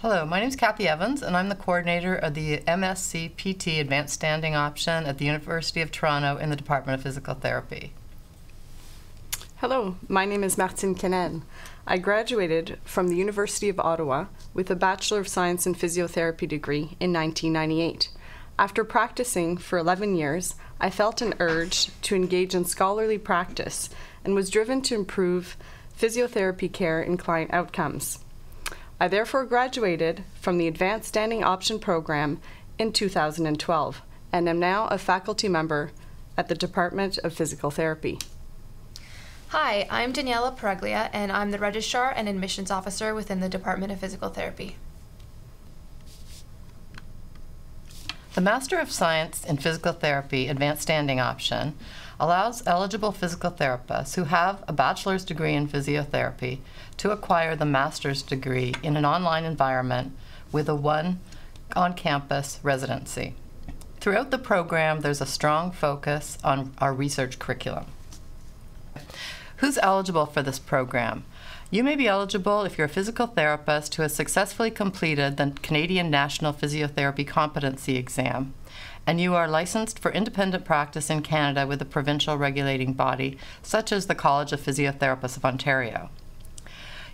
Hello, my name is Kathy Evans, and I'm the coordinator of the MSc PT Advanced Standing Option at the University of Toronto in the Department of Physical Therapy. Hello, my name is Martine Canel. I graduated from the University of Ottawa with a Bachelor of Science in Physiotherapy degree in 1998. After practicing for 11 years, I felt an urge to engage in scholarly practice and was driven to improve physiotherapy care and client outcomes. I therefore graduated from the Advanced Standing Option Program in 2012 and am now a faculty member at the Department of Physical Therapy. Hi, I'm Daniela Peraglia, and I'm the Registrar and Admissions Officer within the Department of Physical Therapy. The Master of Science in Physical Therapy Advanced Standing option allows eligible physical therapists who have a bachelor's degree in physiotherapy to acquire the master's degree in an online environment with a one on campus residency. Throughout the program, there's a strong focus on our research curriculum. Who's eligible for this program? You may be eligible if you're a physical therapist who has successfully completed the Canadian National Physiotherapy Competency Exam, and you are licensed for independent practice in Canada with a provincial regulating body, such as the College of Physiotherapists of Ontario.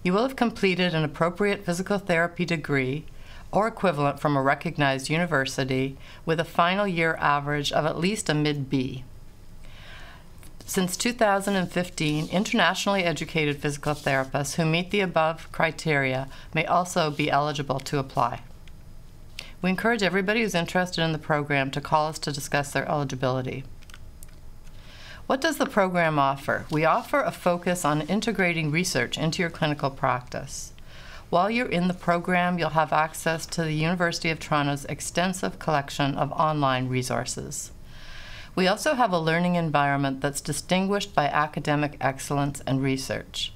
You will have completed an appropriate physical therapy degree or equivalent from a recognized university with a final year average of at least a mid B. Since 2015, internationally educated physical therapists who meet the above criteria may also be eligible to apply. We encourage everybody who's interested in the program to call us to discuss their eligibility. What does the program offer? We offer a focus on integrating research into your clinical practice. While you're in the program, you'll have access to the University of Toronto's extensive collection of online resources. We also have a learning environment that's distinguished by academic excellence and research.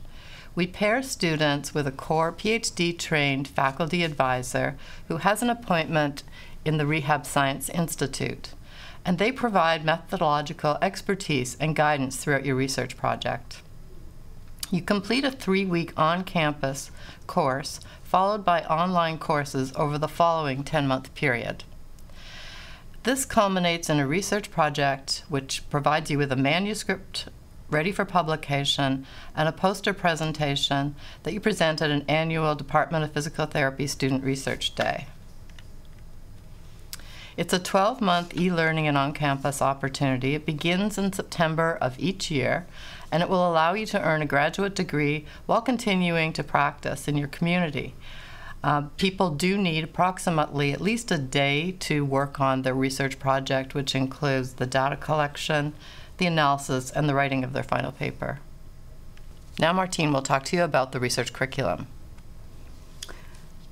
We pair students with a core PhD trained faculty advisor who has an appointment in the Rehab Science Institute, and they provide methodological expertise and guidance throughout your research project. You complete a three week on campus course followed by online courses over the following 10 month period. This culminates in a research project which provides you with a manuscript ready for publication and a poster presentation that you present at an annual Department of Physical Therapy Student Research Day. It's a 12 month e learning and on campus opportunity. It begins in September of each year, and it will allow you to earn a graduate degree while continuing to practice in your community. Uh, people do need approximately at least a day to work on their research project, which includes the data collection, the analysis, and the writing of their final paper. Now Martine will talk to you about the research curriculum.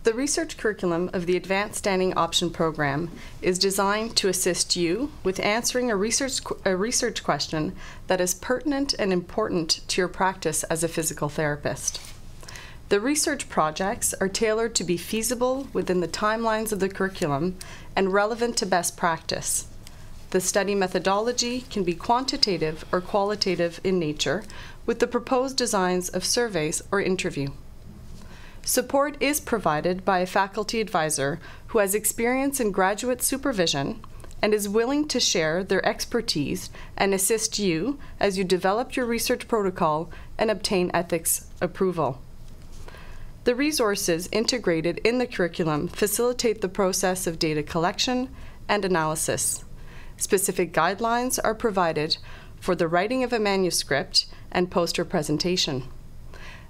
The research curriculum of the Advanced Standing Option Program is designed to assist you with answering a research, a research question that is pertinent and important to your practice as a physical therapist. The research projects are tailored to be feasible within the timelines of the curriculum and relevant to best practice. The study methodology can be quantitative or qualitative in nature with the proposed designs of surveys or interview. Support is provided by a faculty advisor who has experience in graduate supervision and is willing to share their expertise and assist you as you develop your research protocol and obtain ethics approval. The resources integrated in the curriculum facilitate the process of data collection and analysis. Specific guidelines are provided for the writing of a manuscript and poster presentation.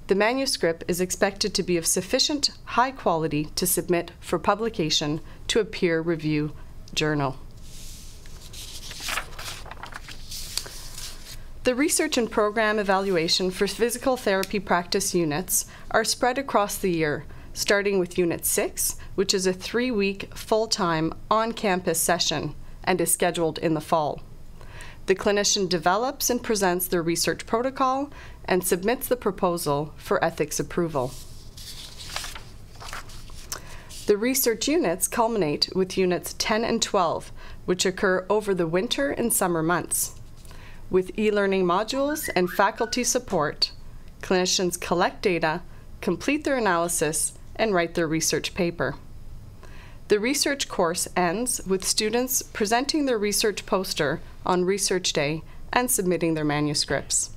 The manuscript is expected to be of sufficient high quality to submit for publication to a peer review journal. The research and program evaluation for physical therapy practice units are spread across the year, starting with Unit 6, which is a three week full time on campus session and is scheduled in the fall. The clinician develops and presents their research protocol and submits the proposal for ethics approval. The research units culminate with Units 10 and 12, which occur over the winter and summer months. With e-learning modules and faculty support, clinicians collect data, complete their analysis, and write their research paper. The research course ends with students presenting their research poster on Research Day and submitting their manuscripts.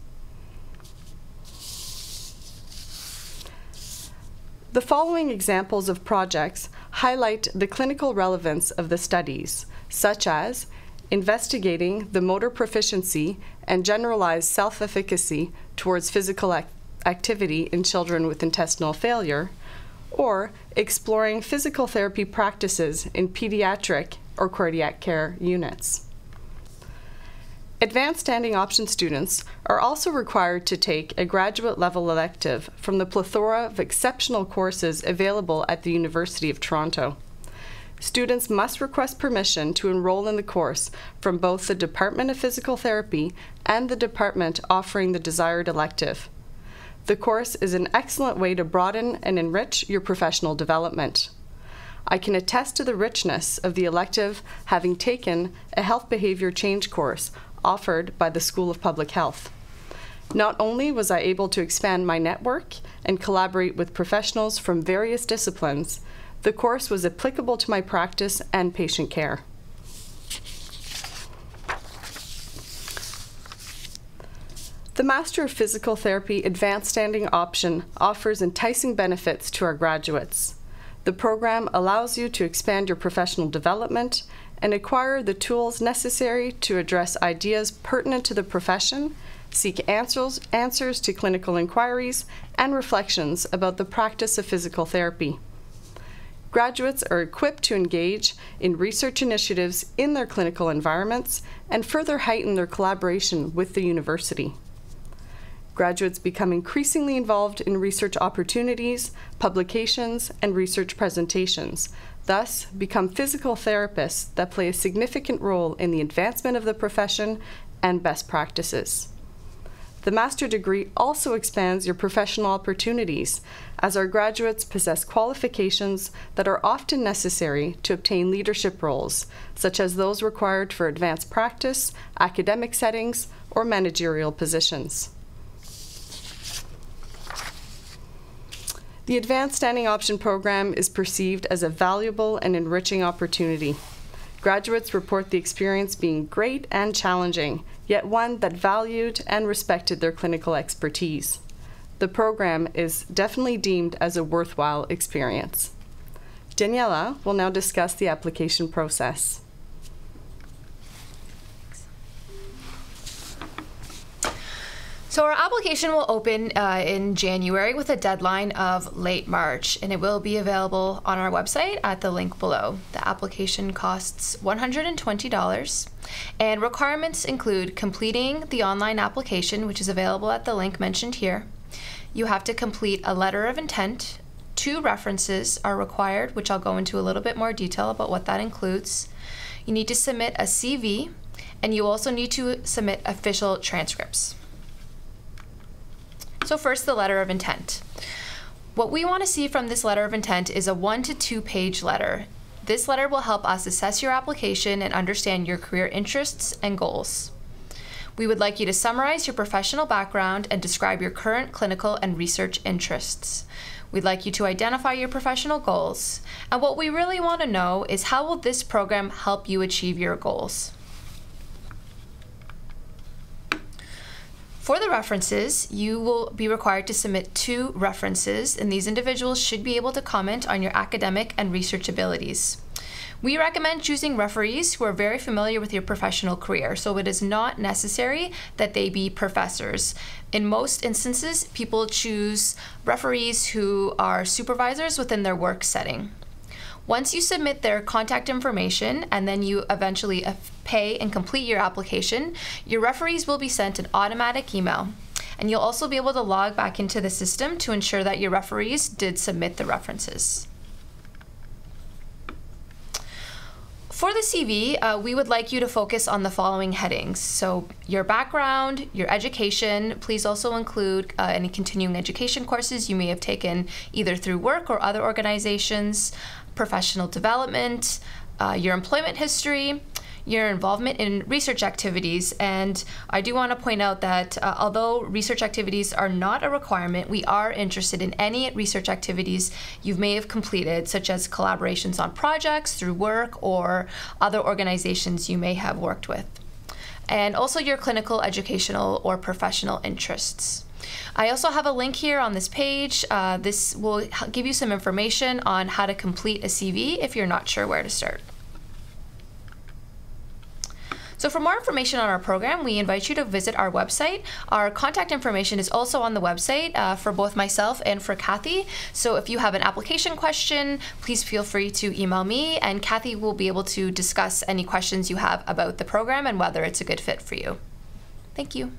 The following examples of projects highlight the clinical relevance of the studies, such as investigating the motor proficiency and generalized self efficacy towards physical ac- activity in children with intestinal failure, or exploring physical therapy practices in pediatric or cardiac care units. Advanced Standing Option students are also required to take a graduate level elective from the plethora of exceptional courses available at the University of Toronto. Students must request permission to enroll in the course from both the Department of Physical Therapy and the department offering the desired elective. The course is an excellent way to broaden and enrich your professional development. I can attest to the richness of the elective having taken a health behavior change course offered by the School of Public Health. Not only was I able to expand my network and collaborate with professionals from various disciplines, the course was applicable to my practice and patient care. The Master of Physical Therapy Advanced Standing option offers enticing benefits to our graduates. The program allows you to expand your professional development and acquire the tools necessary to address ideas pertinent to the profession, seek answers, answers to clinical inquiries, and reflections about the practice of physical therapy. Graduates are equipped to engage in research initiatives in their clinical environments and further heighten their collaboration with the university. Graduates become increasingly involved in research opportunities, publications, and research presentations, thus become physical therapists that play a significant role in the advancement of the profession and best practices. The master degree also expands your professional opportunities, as our graduates possess qualifications that are often necessary to obtain leadership roles, such as those required for advanced practice, academic settings, or managerial positions. The Advanced Standing Option Program is perceived as a valuable and enriching opportunity. Graduates report the experience being great and challenging, yet one that valued and respected their clinical expertise. The program is definitely deemed as a worthwhile experience. Daniela will now discuss the application process. So our application will open uh, in January with a deadline of late March, and it will be available on our website at the link below. The application costs $120, and requirements include completing the online application, which is available at the link mentioned here. You have to complete a letter of intent. Two references are required, which I'll go into a little bit more detail about what that includes. You need to submit a CV, and you also need to submit official transcripts. So, first, the letter of intent. What we want to see from this letter of intent is a one to two page letter. This letter will help us assess your application and understand your career interests and goals. We would like you to summarize your professional background and describe your current clinical and research interests. We'd like you to identify your professional goals. And what we really want to know is how will this program help you achieve your goals? For the references, you will be required to submit two references, and these individuals should be able to comment on your academic and research abilities. We recommend choosing referees who are very familiar with your professional career, so it is not necessary that they be professors. In most instances, people choose referees who are supervisors within their work setting. Once you submit their contact information and then you eventually uh, pay and complete your application, your referees will be sent an automatic email. And you'll also be able to log back into the system to ensure that your referees did submit the references. For the CV, uh, we would like you to focus on the following headings. So, your background, your education. Please also include uh, any continuing education courses you may have taken either through work or other organizations, professional development, uh, your employment history, your involvement in research activities. And I do want to point out that uh, although research activities are not a requirement, we are interested in any research activities you may have completed, such as collaborations on projects through work or other organizations you may have worked with. And also your clinical, educational, or professional interests. I also have a link here on this page. Uh, this will give you some information on how to complete a CV if you're not sure where to start. So for more information on our program, we invite you to visit our website. Our contact information is also on the website uh, for both myself and for Kathy. So if you have an application question, please feel free to email me, and Kathy will be able to discuss any questions you have about the program and whether it's a good fit for you. Thank you.